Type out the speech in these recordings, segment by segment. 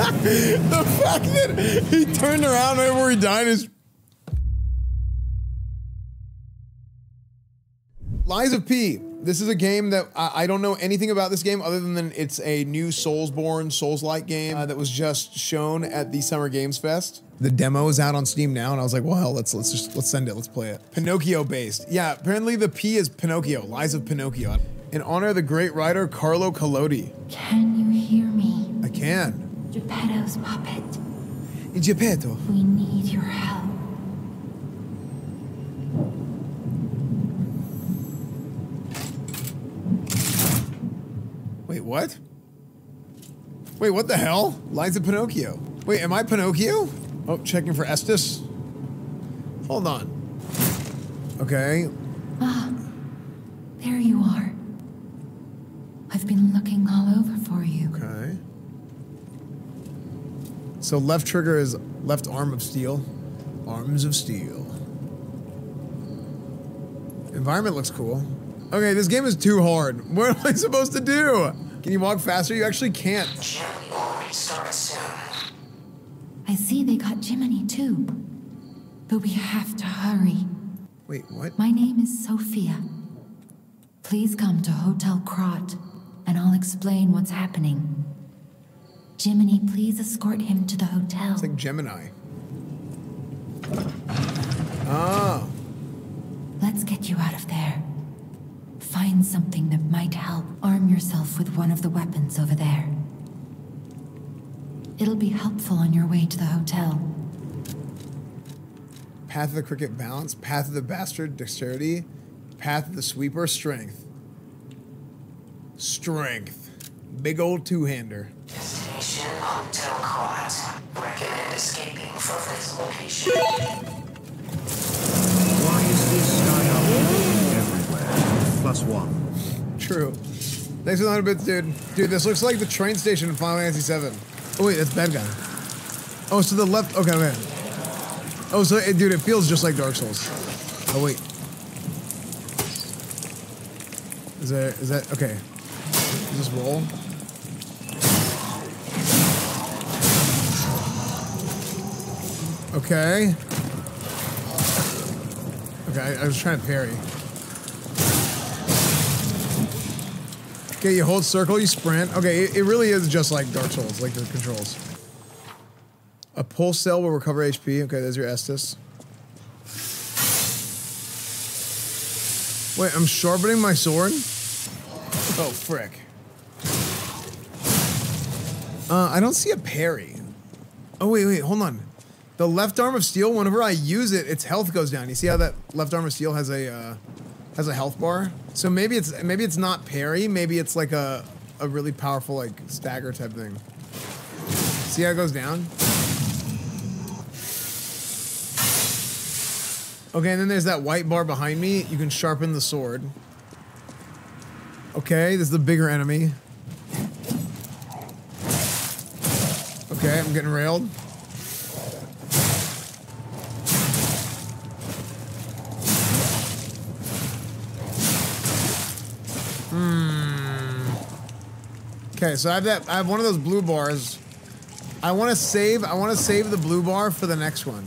the fact that he turned around right where he died is. Lies of P. This is a game that I, I don't know anything about this game other than it's a new Soulsborne, Souls-like game uh, that was just shown at the Summer Games Fest. The demo is out on Steam now, and I was like, well, let's let's just let's send it, let's play it. Pinocchio based. Yeah, apparently the P is Pinocchio, Lies of Pinocchio. In honor of the great writer Carlo Collodi. Can you hear me? I can. Geppetto's puppet. Geppetto. We need your help. Wait, what? Wait, what the hell? Lies of Pinocchio. Wait, am I Pinocchio? Oh, checking for Estus. Hold on. Okay. Ah, there you are. I've been looking all over for you. Okay. So left trigger is left arm of steel. Arms of steel. Environment looks cool. Okay, this game is too hard. What am I supposed to do? Can you walk faster? You actually can't. Jimmy will restart soon. I see they got Jiminy too. But we have to hurry. Wait, what? My name is Sophia. Please come to Hotel Krat, and I'll explain what's happening. Jiminy, please escort him to the hotel. It's like Gemini. Ah. Let's get you out of there. Find something that might help. Arm yourself with one of the weapons over there. It'll be helpful on your way to the hotel. Path of the Cricket Balance, Path of the Bastard Dexterity, Path of the Sweeper Strength. Strength. Big old two-hander. Destination Why is this sky up everywhere? Plus one. True. Thanks for the 100 bits, dude. Dude, this looks like the train station in Final Fantasy VII. Oh, wait, that's bad guy. Oh, so to the left. Okay, okay. Oh, so, it, dude, it feels just like Dark Souls. Oh, wait. Is there. Is that. Okay. Just roll. Okay. Okay, I, was trying to parry. Okay, you hold circle, you sprint. Okay, it, it really is just like Dark Souls, like the controls. A pulse cell will recover HP. Okay, there's your Estus. Wait, I'm sharpening my sword? Oh, frick. Uh, I don't see a parry. Oh, wait, wait, hold on. The left arm of steel, whenever I use it, its health goes down. You see how that left arm of steel has a, uh, has a health bar? So maybe it's maybe it's not parry, maybe it's like a a really powerful like stagger type thing. See how it goes down? Okay, and then there's that white bar behind me. You can sharpen the sword. Okay, this is the bigger enemy. Okay, I'm getting railed. Hmm. Okay, so I have that. I have one of those blue bars. I want to save. I want to save the blue bar for the next one.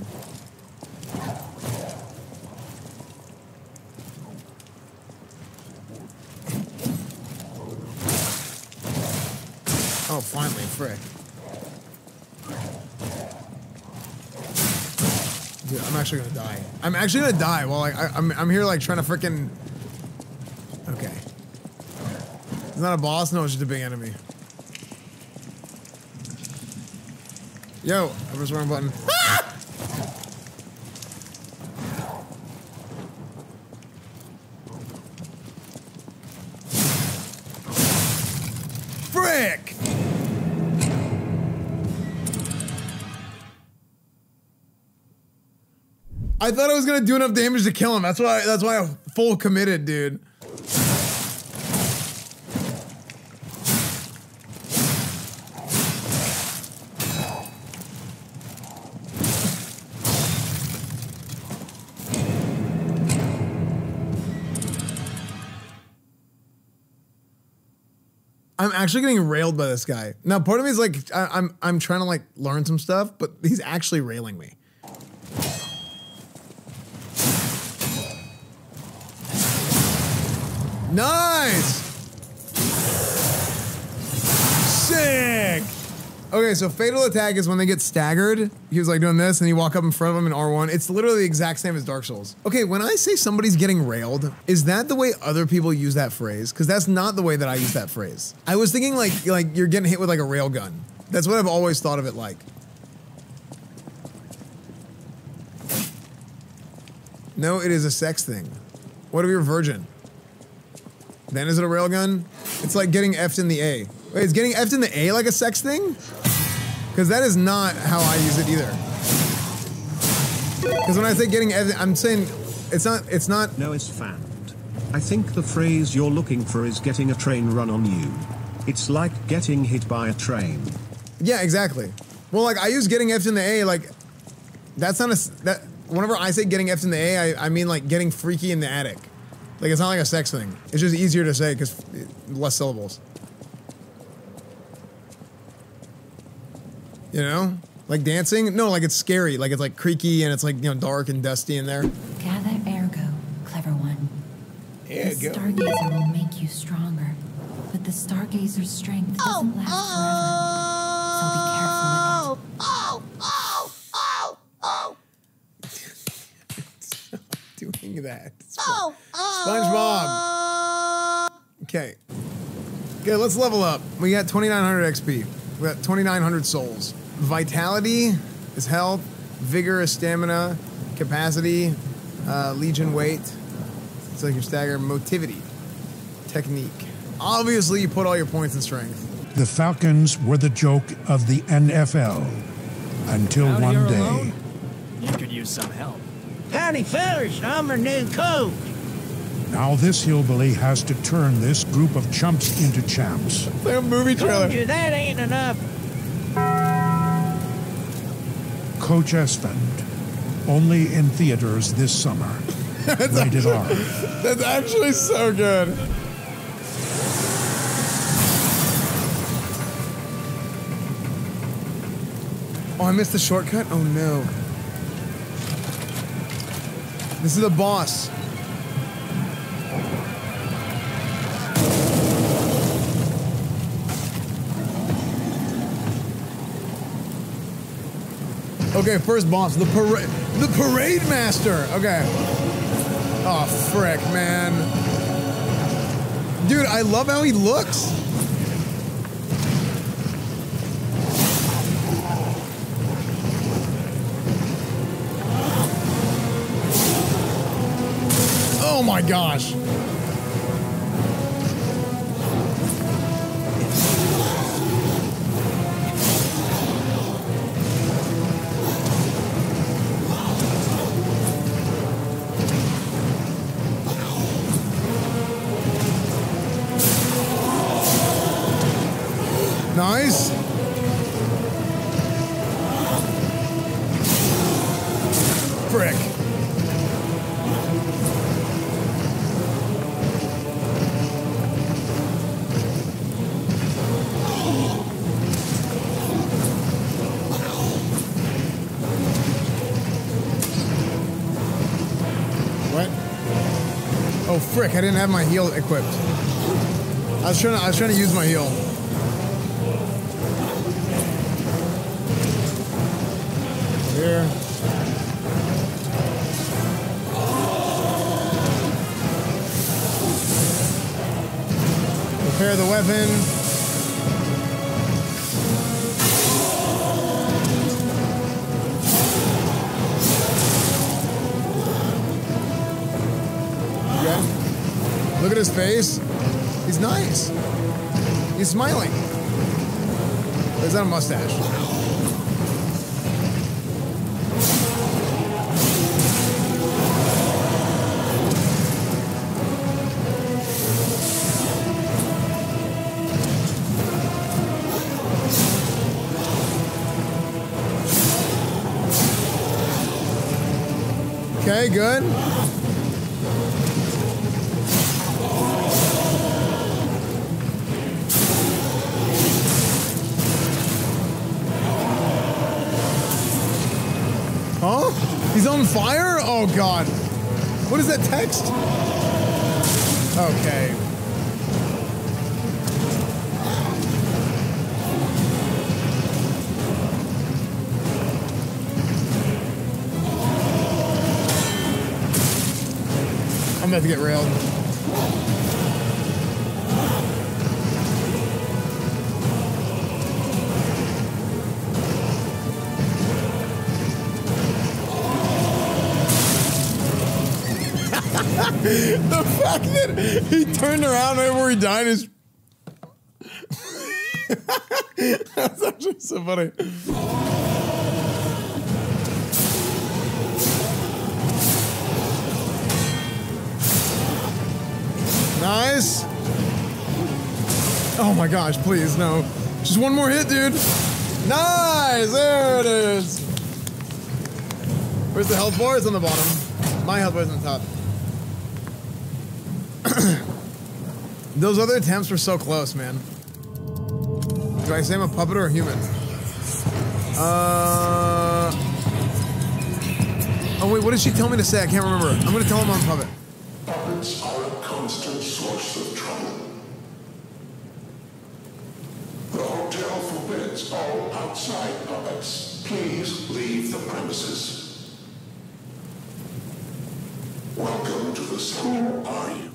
Oh, finally, frick. Dude, I'm actually gonna die. I'm actually gonna die while I, I'm I'm here like trying to frickin' Okay. It's not a boss, no, it's just a big enemy. Yo, I pressed the wrong button. Ah! Frick! I thought I was gonna do enough damage to kill him. That's why. That's why I full committed, dude. I'm actually getting railed by this guy. Now, part of me is like, I, I'm I'm trying to like learn some stuff, but he's actually railing me. Nice. Sick. Okay, so fatal attack is when they get staggered. He was like doing this, and you walk up in front of him in R1. It's literally the exact same as Dark Souls. Okay, when I say somebody's getting railed, is that the way other people use that phrase? Because that's not the way that I use that phrase. I was thinking like like you're getting hit with like a rail gun. That's what I've always thought of it like. No, it is a sex thing. What if you're a virgin? Then is it a railgun? It's like getting effed in the A. Wait, is getting effed in the A like a sex thing? Because that is not how I use it either. Because when I say getting effed, I'm saying it's not. It's not. No, it's found. I think the phrase you're looking for is getting a train run on you. It's like getting hit by a train. Yeah, exactly. Well, like I use getting effed in the A. Like that's not a, that. Whenever I say getting effed in the A, I, I mean like getting freaky in the attic. Like it's not like a sex thing. It's just easier to say because eh, less syllables. You know, like dancing. No, like it's scary. Like it's like creaky and it's like you know dark and dusty in there. Gather ergo, clever one. There the stargazer will make you stronger, but the stargazer's strength doesn't last forever. So be careful with it. Oh, oh, oh, oh. Stop doing that. Oh! SpongeBob. Oh. Okay. Okay, let's level up. We got 2,900 XP. We got 2,900 souls. Vitality is health. Vigor is stamina. Capacity, uh, legion weight. It's like your stagger. Motivity. Technique. Obviously, you put all your points in strength. The Falcons were the joke of the NFL until Out one here day. alone? You could use some help. Howdy, fellas. I'm our new coach. Now this hillbilly has to turn this group of chumps into champs. It's like a movie trailer. Told you that ain't enough. Coach Esfand, only in theaters this summer. Rated R. That's actually so good. Oh, I missed the shortcut? Oh no. This is the boss. Okay, first boss, the parade, the parade master. Okay. Oh, frick, man. Dude, I love how he looks. Oh my gosh. Nice. Frick. What? Oh frick! I didn't have my heal equipped. I was trying to. I was trying to use my heal. Here. Prepare the weapon. Okay. Look at his face. He's nice. He's smiling. Is that a mustache? Okay, good. Huh? He's on fire? Oh god. What is that text? Okay. I'm to get railed. the fact that he turned around right where he died is. That's actually so funny. Nice. Oh my gosh, please, no. Just one more hit, dude. Nice! There it is. Where's the health bar? It's on the bottom. My health bar is on top. Those other attempts were so close, man. Do I say I'm a puppet or a human? Uh. Oh wait, what did she tell me to say? I can't remember. I'm gonna tell him I'm a puppet. Forbids all outside puppets. Please leave the premises. Welcome to the school, Are you?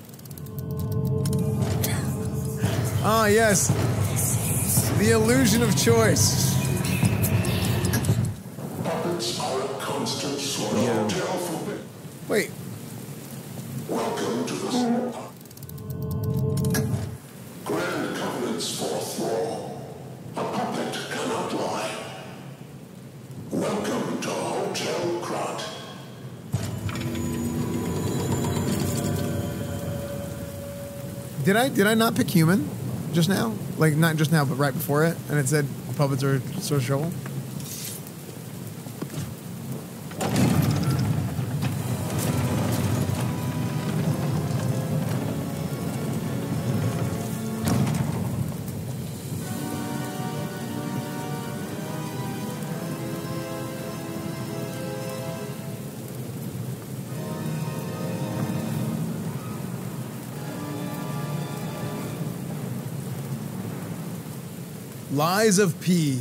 Ah, yes. The illusion of choice. Did I did I not pick human just now? Like not just now, but right before it, and it said puppets are so Lies of P.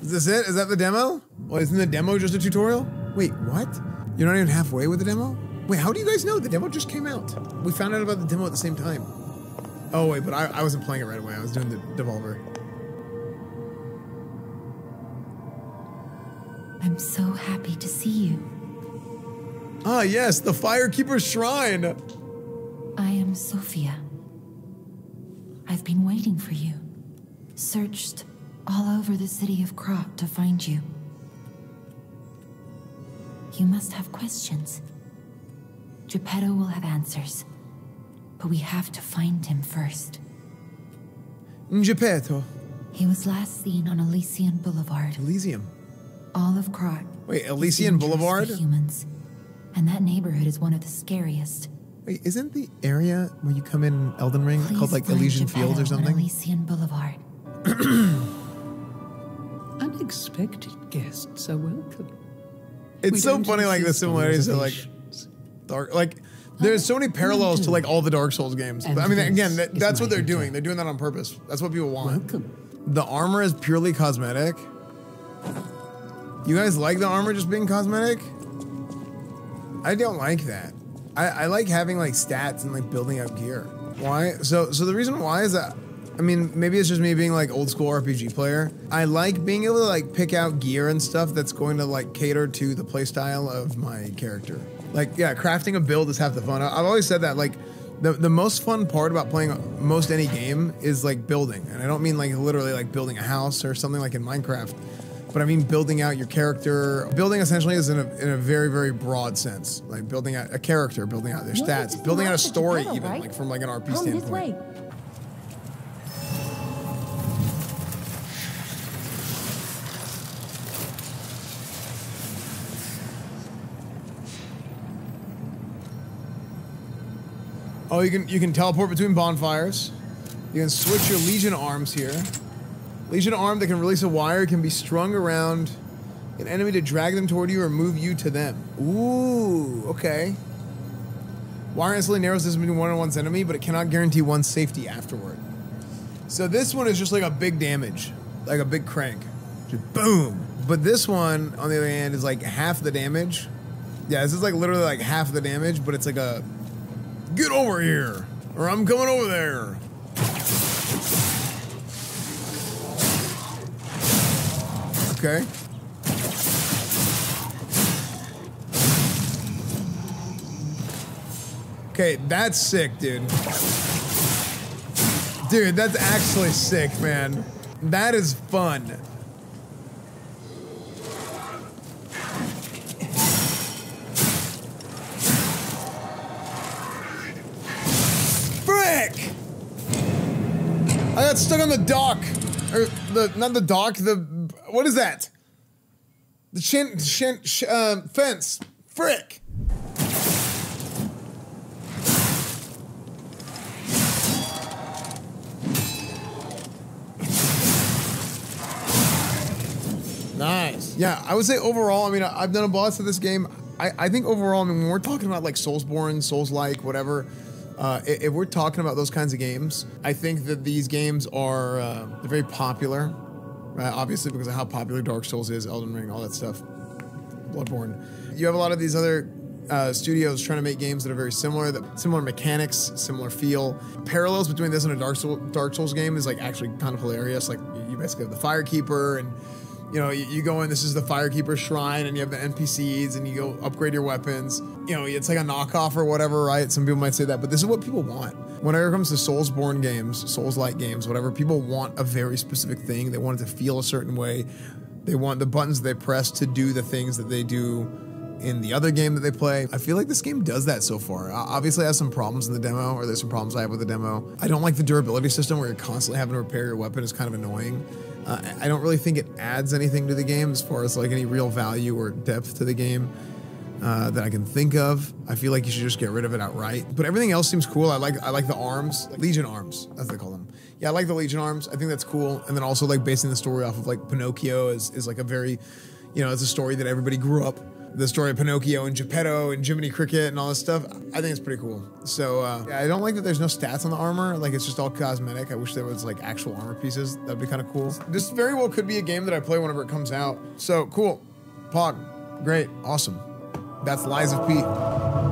Is this it? Is that the demo? Well, isn't the demo just a tutorial? Wait, what? You're not even halfway with the demo? Wait, how do you guys know? The demo just came out. We found out about the demo at the same time. Oh, wait, but I, I wasn't playing it right away. I was doing the Devolver. I'm so happy to see you. Ah, yes, the Firekeeper Shrine. I am Sophia. I've been waiting for you. Searched all over the city of Krat to find you. You must have questions. Geppetto will have answers. But we have to find him first. Geppetto. He was last seen on Elysian Boulevard. Elysium. All of Krat. Wait, Elysian Boulevard? Humans. And that neighborhood is one of the scariest. Wait, isn't the area where you come in Elden Ring Please called like Elysian Fields or something? Elysian Boulevard. Unexpected guests are welcome. It's We so funny, like the similarities to like. Dark. Like there's so many parallels to like all the Dark Souls games. And I mean, again, that, that's what they're doing. They're doing that on purpose. That's what people want. Welcome. The armor is purely cosmetic. You guys like the armor just being cosmetic? I don't like that. I, I like having like stats and like building up gear. Why? So so the reason why is that I mean maybe it's just me being like old school RPG player. I like being able to like pick out gear and stuff that's going to like cater to the playstyle of my character. Like yeah, crafting a build is half the fun. I've always said that like the, the most fun part about playing most any game is like building. And I don't mean like literally like building a house or something like in Minecraft, but I mean building out your character. Building essentially is in a, in a very, very broad sense. Like building out a character, building out their stats, building out a story even, like from like an RP standpoint. Oh, you can you can teleport between bonfires. You can switch your Legion arms here. Legion arm that can release a wire can be strung around an enemy to drag them toward you or move you to them. Ooh, okay. Wire instantly narrows distance between one and one's enemy, but it cannot guarantee one's safety afterward. So this one is just like a big damage, like a big crank. Just boom. But this one, on the other hand, is like half the damage. Yeah, this is like literally like half the damage, but it's like a get over here, or I'm coming over there. Okay. Okay, that's sick, dude. Dude, that's actually sick, man. That is fun. Got stuck on the dock. Or the not the dock, the what is that? The shin, shin, sh, uh, fence. Frick. Nice. Yeah, I would say overall, I mean, I've done a boss of this game. I, I think overall, I mean, when we're talking about like Soulsborne, Souls-like, whatever, uh, if, we're talking about those kinds of games, I think that these games are uh, they're very popular, right? Obviously, because of how popular Dark Souls is, Elden Ring, all that stuff, Bloodborne. You have a lot of these other uh, studios trying to make games that are very similar, that similar mechanics, similar feel. Parallels between this and a Dark, Soul, Dark Souls game is like actually kind of hilarious. Like you basically have the Firekeeper and you know, you, you go in, this is the Firekeeper Shrine, and you have the NPCs, and you go upgrade your weapons. You know, it's like a knockoff or whatever, right? Some people might say that, but this is what people want. Whenever it comes to Soulsborne games, Souls-like games, whatever, people want a very specific thing. They want it to feel a certain way. They want the buttons they press to do the things that they do in the other game that they play. I feel like this game does that so far. Obviously, it has some problems in the demo, or there's some problems I have with the demo. I don't like the durability system where you're constantly having to repair your weapon. It's kind of annoying. Uh, I don't really think it adds anything to the game as far as like any real value or depth to the game uh, that I can think of. I feel like you should just get rid of it outright. But everything else seems cool. I like I like the arms, Legion arms, as they call them. Yeah, I like the Legion arms. I think that's cool. And then also like basing the story off of like Pinocchio is is like a very, you know, it's a story that everybody grew up. The story of Pinocchio and Geppetto and Jiminy Cricket and all this stuff. I think it's pretty cool. So uh, yeah, I don't like that there's no stats on the armor. Like it's just all cosmetic. I wish there was like actual armor pieces. That'd be kind of cool. This very well could be a game that I play whenever it comes out. So cool. Pog. Great. Awesome. That's Lies of P.